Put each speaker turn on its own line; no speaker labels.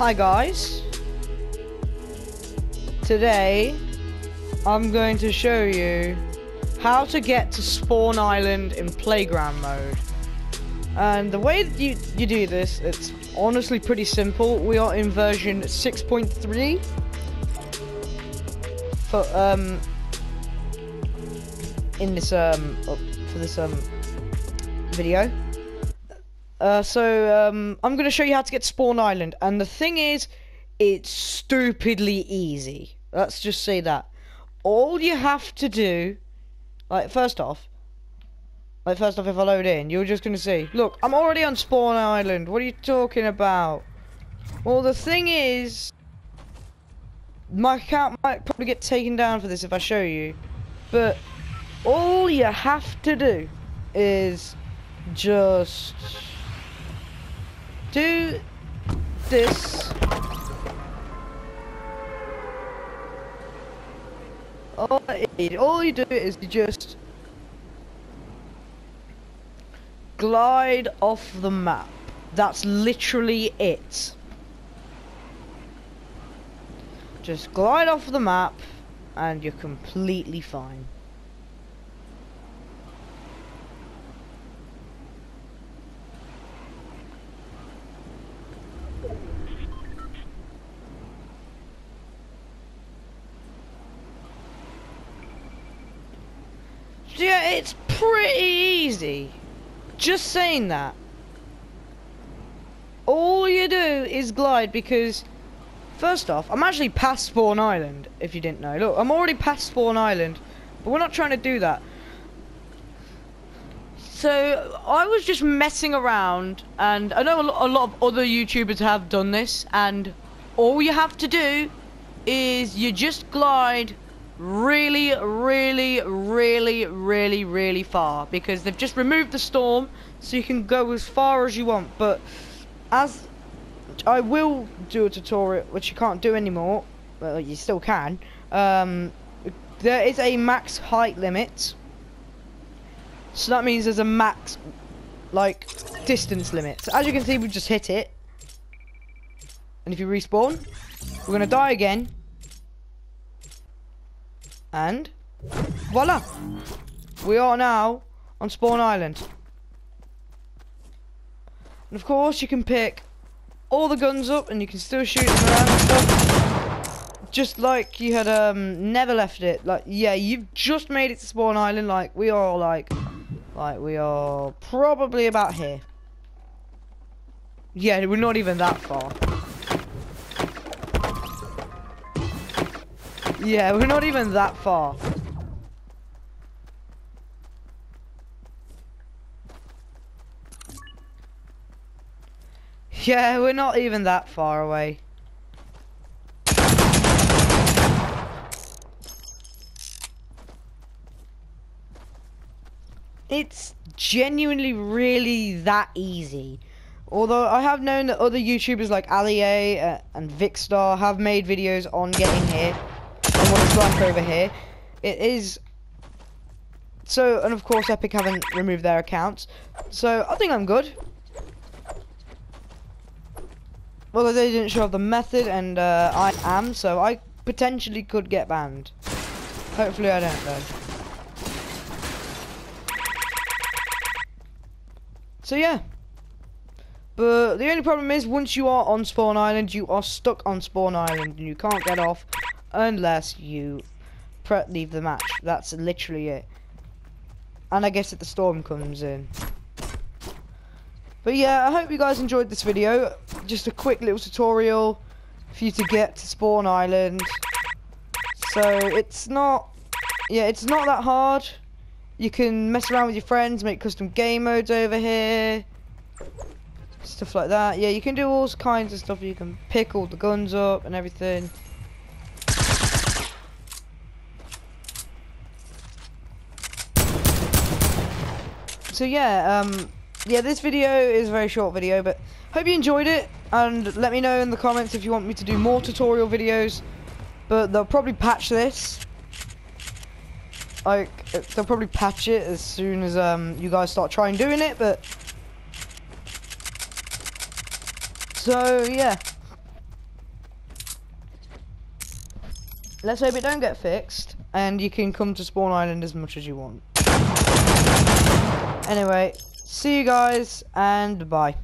Hi guys. Today I'm going to show you how to get to Spawn Island in playground mode. And the way that you, you do this, it's honestly pretty simple. We are in version 6.3 for um in this um for this um video. Uh, so um, I'm gonna show you how to get Spawn Island, and the thing is, it's stupidly easy. Let's just say that. All you have to do, like first off, like first off, if I load in, you're just gonna see. Look, I'm already on Spawn Island. What are you talking about? Well, the thing is, my account might probably get taken down for this if I show you, but all you have to do is just do this. All, all you do is you just glide off the map. That's literally it. Just glide off the map and you're completely fine. Yeah, it's pretty easy. Just saying that. All you do is glide because, first off, I'm actually past Spawn Island, if you didn't know. Look, I'm already past Spawn Island, but we're not trying to do that. So, I was just messing around, and I know a lot, a lot of other YouTubers have done this, and all you have to do is you just glide really, really, really, really, really far because they've just removed the storm so you can go as far as you want. But as I will do a tutorial, which you can't do anymore, well, you still can. Um, there is a max height limit. So that means there's a max, like, distance limit. So as you can see, we just hit it. And if you respawn, we're to die again. And voila! We are now on Spawn Island. And of course you can pick all the guns up and you can still shoot them around and stuff. Just like you had um never left it. Like yeah, you've just made it to Spawn Island, like we are like like we are probably about here. Yeah, we're not even that far. Yeah, we're not even that far. Yeah, we're not even that far away. It's genuinely really that easy. Although I have known that other YouTubers like Ali A uh, and Vikkstar have made videos on getting here what it's like over here. It is... So, and of course Epic haven't removed their accounts. So, I think I'm good. Well, they didn't show the method, and uh, I am, so I potentially could get banned. Hopefully I don't, though. So, yeah. But the only problem is, once you are on Spawn Island, you are stuck on Spawn Island, and you can't get off unless you leave the match. That's literally it. And I guess if the storm comes in. But yeah, I hope you guys enjoyed this video. Just a quick little tutorial for you to get to Spawn Island. So it's not, yeah, it's not that hard. You can mess around with your friends, make custom game modes over here. Stuff like that. Yeah, you can do all kinds of stuff. You can pick all the guns up and everything. so yeah, um, yeah, this video is a very short video, but hope you enjoyed it, and let me know in the comments if you want me to do more tutorial videos, but they'll probably patch this. Like, they'll probably patch it as soon as, um, you guys start trying doing it, but... So, yeah. Let's hope it don't get fixed, and you can come to Spawn Island as much as you want. Anyway, see you guys, and bye.